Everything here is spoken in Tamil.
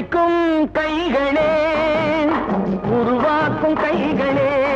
படைக்கும் கைகளே. உருவாக்கும் கைகளே.